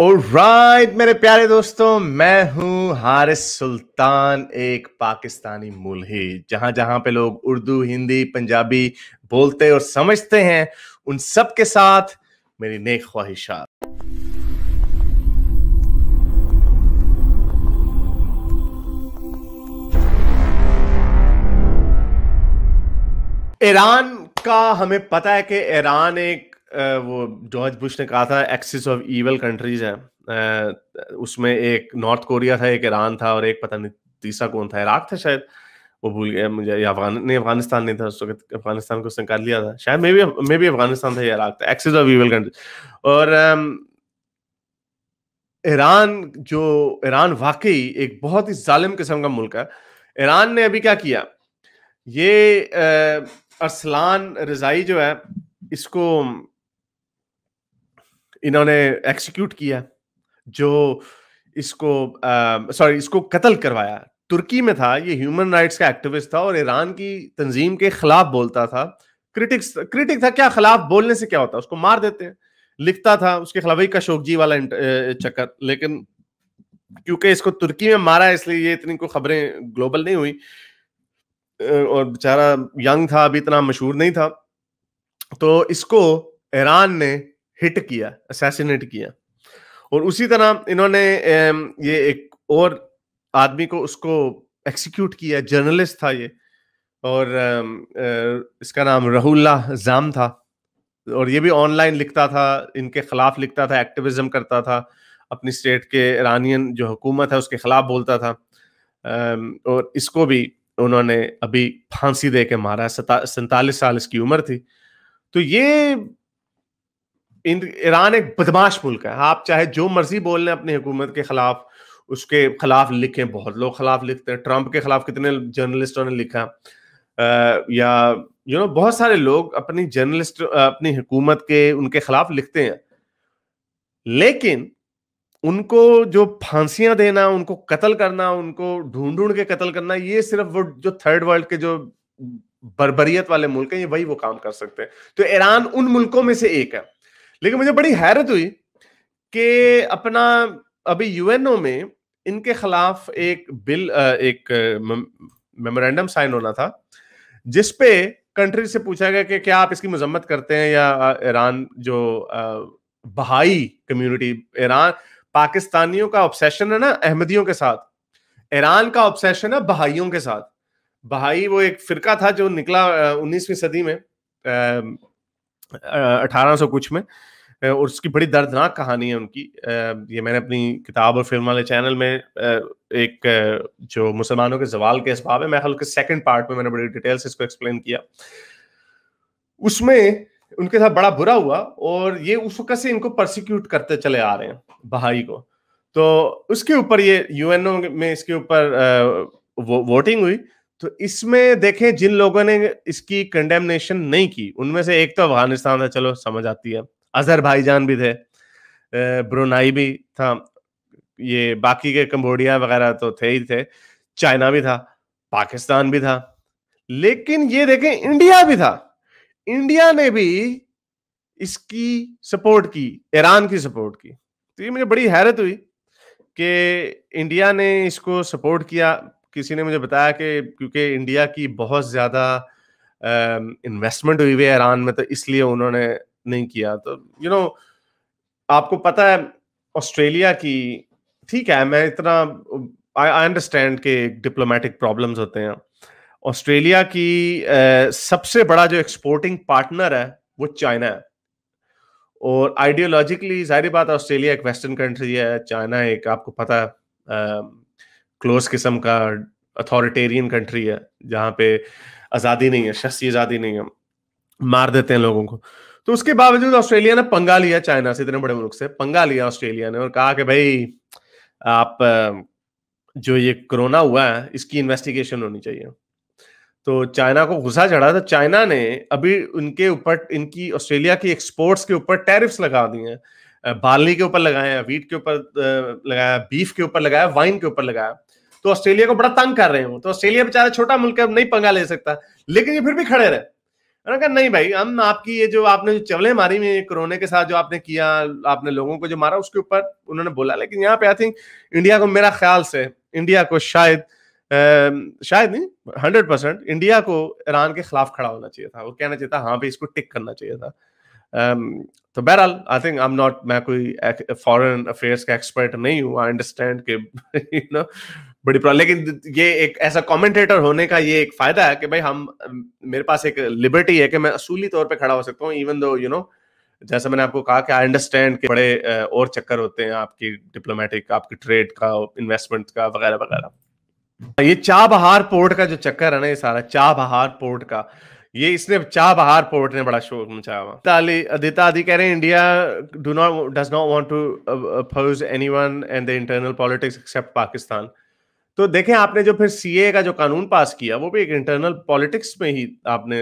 Right मेरे प्यारे दोस्तों, मैं हूँ हारिस सुल्तान, एक पाकिस्तानी मुल्ही। जहाँ जहाँ पे लोग उर्दू, हिंदी, पंजाबी बोलते और समझते हैं, उन सब के साथ मेरी नेक ख्वाहिशात। ईरान का, हमें पता है कि ईरान एक वो जॉर्ज बुश ने कहा था एक्सिस ऑफ़ ईवल कंट्रीज़ है। उसमें एक नॉर्थ कोरिया था, एक ईरान था और एक पता नहीं तीसरा कौन था इराक था शायद। वो भूल गया मुझे, या अफगान, नहीं, अफ़गानिस्तान नहीं था उस वक्त, अफ़गानिस्तान को उसने कर लिया था। शायद मे भी मे भी अफ़गानिस्तान था इराक था। एक्सिस ऑफ़ ईवल कंट्री और ईरान जो, ईरान वाकई एक बहुत ही जालिम किस्म का मुल्क है। ईरान ने अभी क्या किया? ये अरसलान रजाई जो है, इसको इन्होंने एक्सिक्यूट किया, जो इसको सॉरी इसको कत्ल करवाया। तुर्की में था, ये ह्यूमन राइट्स का एक्टिविस्ट था और ईरान की तंजीम के खिलाफ बोलता था। क्रिटिक्स क्रिटिक था, क्या खिलाफ बोलने से क्या होता है? उसको मार देते हैं। लिखता था, उसके खिलाफ का शोकजी वाला चक्कर। लेकिन क्योंकि इसको तुर्की में मारा, इसलिए ये इतनी कोई खबरें ग्लोबल नहीं हुई। और बेचारा यंग था, अभी इतना मशहूर नहीं था। तो इसको ईरान ने हिट किया असैसिनेट किया। और उसी तरह इन्होंने ये एक और आदमी को उसको एक्सिक्यूट किया जर्नलिस्ट था ये। और इसका नाम रहुल्ला जाम था। और ये भी ऑनलाइन लिखता था, इनके खिलाफ लिखता था एक्टिविज्म करता था, अपनी स्टेट के ईरानियन जो हुकूमत है, उसके खिलाफ बोलता था। और इसको भी उन्होंने अभी फांसी दे के मारा सैतालीस साल इसकी उम्र थी। तो ये ईरान एक बदमाश मुल्क है। आप चाहे जो मर्ज़ी बोल लें अपनी हुकूमत के खिलाफ उसके खिलाफ लिखें बहुत लोग खिलाफ लिखते हैं। ट्रंप के खिलाफ कितने जर्नलिस्टों ने लिखा। आ, या यू नो बहुत सारे लोग अपनी जर्नलिस्ट अपनी हुकूमत के उनके खिलाफ लिखते हैं। लेकिन उनको जो फांसियाँ देना उनको कत्ल करना उनको ढूंढ ढूंढ के कत्ल करना ये सिर्फ़ वो जो थर्ड वर्ल्ड के जो बरबरीत वाले मुल्क हैं ये वही वो काम कर सकते हैं। तो ईरान उन मुल्कों में से एक है। लेकिन मुझे बड़ी हैरत हुई कि अपना, अभी यूएनओ में इनके खिलाफ एक बिल एक मेमोरेंडम साइन होना था जिसपे कंट्री से पूछा गया कि क्या आप इसकी मजम्मत करते हैं या ईरान जो बहाई कम्युनिटी ईरान, पाकिस्तानियों का ऑब्सेशन है ना अहमदियों के साथ, ईरान का ऑब्सेशन है बहाइयों के साथ। बहाई वो एक फिरका था जो निकला उन्नीसवीं सदी में अठारह सौ कुछ में और उसकी बड़ी दर्दनाक कहानी है उनकी। ये मैंने अपनी किताब और फ़िल्म वाले चैनल में एक जो मुसलमानों के जवाल के इसबाब है मैं के सेकंड पार्ट में मैंने बड़ी डिटेल से इसको एक्सप्लेन किया। उसमें उनके साथ बड़ा बुरा हुआ और ये उस वक्त से इनको परसिक्यूट करते चले आ रहे हैं बहाई को। तो उसके ऊपर ये यूएनओ में इसके ऊपर वो, वोटिंग हुई। तो इसमें देखें, जिन लोगों ने इसकी कंडेमनेशन नहीं की, उनमें से एक तो अफ़गानिस्तान था, चलो समझ आती है। अजहर भाईजान भी थे ब्रुनाई भी था, ये बाकी के कंबोडिया वगैरह तो थे ही थे, चाइना भी था, पाकिस्तान भी था, लेकिन ये देखें, इंडिया भी था। इंडिया ने भी इसकी सपोर्ट की, ईरान की सपोर्ट की। तो ये मुझे बड़ी हैरत हुई कि इंडिया ने इसको सपोर्ट किया किसी ने मुझे बताया कि क्योंकि इंडिया की बहुत ज़्यादा इन्वेस्टमेंट हुई हुई है ईरान में तो इसलिए उन्होंने नहीं किया। तो यू you नो know, आपको पता है ऑस्ट्रेलिया की ठीक है मैं इतना आई अंडरस्टैंड के डिप्लोमेटिक प्रॉब्लम्स होते हैं। ऑस्ट्रेलिया की uh, सबसे बड़ा जो एक्सपोर्टिंग पार्टनर है वो चाइना है। और आइडियोलॉजिकली ज़ाहिर बात ऑस्ट्रेलिया एक वेस्टर्न कंट्री है चाइना एक आपको पता है क्लोज किस्म का अथॉरिटेरियन कंट्री है, जहाँ पे आज़ादी नहीं है शस्ती आज़ादी नहीं है, मार देते हैं लोगों को। तो उसके बावजूद ऑस्ट्रेलिया ने पंगा लिया चाइना से, इतने बड़े मुल्क से, पंगा लिया ऑस्ट्रेलिया ने और कहा कि भाई, आप जो ये कोरोना हुआ है, इसकी इन्वेस्टिगेशन होनी चाहिए। तो चाइना को गुस्सा चढ़ा तो चाइना ने अभी उनके ऊपर, इनकी ऑस्ट्रेलिया की एक्सपोर्ट्स के ऊपर टैरिफ्स लगा दिए हैं। बार्ली के ऊपर लगाए हैं वीट के ऊपर लगाया बीफ के ऊपर लगाया वाइन के ऊपर लगाया। तो ऑस्ट्रेलिया को बड़ा तंग कर रहे हो तो ऑस्ट्रेलिया बेचारा छोटा मुल्क है नहीं पंगा ले सकता। लेकिन ये फिर भी खड़े रहे। मैंने कहा नहीं भाई हम आपकी ये जो आपने जो चवले मारी में कोरोना के साथ जो आपने किया आपने लोगों को जो मारा उसके ऊपर उन्होंने बोला। लेकिन यहाँ पे आई थिंक इंडिया को मेरा ख्याल से इंडिया को शायद आ, शायद नहीं हंड्रेड परसेंट इंडिया को ईरान के खिलाफ खड़ा होना चाहिए था। वो कहना चाहिए था हाँ भाई इसको टिक करना चाहिए था। um, तो बहरहाल I think I am not मैं कोई फॉरेन अफेयर्स का एक्सपर्ट नहीं हूँ। आई अंडरस्टैंड के यू नो बड़ी प्रॉब्लम लेकिन ये एक ऐसा कमेंटेटर होने का ये एक फ़ायदा है कि भाई हम मेरे पास एक लिबर्टी है कि मैं असूली तौर पे खड़ा हो सकता हूँ इवन दो यू नो जैसे मैंने आपको कहा कि आई अंडरस्टैंड कि बड़े और चक्कर होते हैं आपकी डिप्लोमेटिक आपकी ट्रेड का इन्वेस्टमेंट का, वगैरह वगैरह। ये चाह बहार पोर्ट का जो चक्कर है ना ये सारा चाह बहार पोर्ट का, ये इसने चाह बहार पोर्ट ने बड़ा शोर मचाया हुआ। ताली अदिता आदि कह रहे हैं India do not does not want to oppose anyone and the internal politics except Pakistan तो देखें आपने जो फिर सीए का जो कानून पास किया वो भी एक इंटरनल पॉलिटिक्स में ही आपने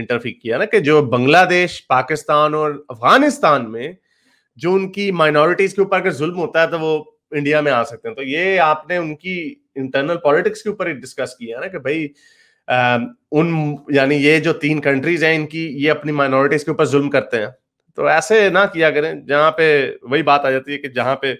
इंटरफी किया ना कि जो बांग्लादेश पाकिस्तान और अफ़गानिस्तान में जो उनकी माइनॉरिटीज के ऊपर अगर जुल्म होता है तो वो इंडिया में आ सकते हैं। तो ये आपने उनकी इंटरनल पॉलिटिक्स के ऊपर ही डिस्कस किया ना कि भाई आ, उन यानी ये जो तीन कंट्रीज़ हैं इनकी ये अपनी माइनॉरिटीज के ऊपर जुल्म करते हैं। तो ऐसे ना किया करें जहाँ पे वही बात आ जाती है कि जहाँ पे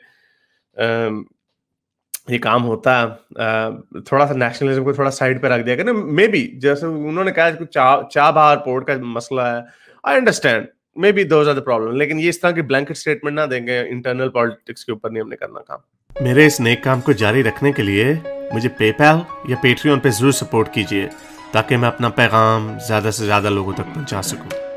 ये काम होता है थोड़ा सा नेशनलिज्म को थोड़ा साइड पे रख दिया ना मे बी जैसे उन्होंने कहा कि चाह चाह बाहर पोर्ट का मसला है I understand maybe the problem लेकिन ये इस तरह की ब्लैंकेट स्टेटमेंट ना देंगे इंटरनल पॉलिटिक्स के ऊपर नहीं हमने करना काम। मेरे इस नेक काम को जारी रखने के लिए मुझे पेपैल या पेट्रियन पे ज़रूर सपोर्ट कीजिए, ताकि मैं अपना पैगाम ज़्यादा से ज़्यादा लोगों तक पहुँचा सकूँ।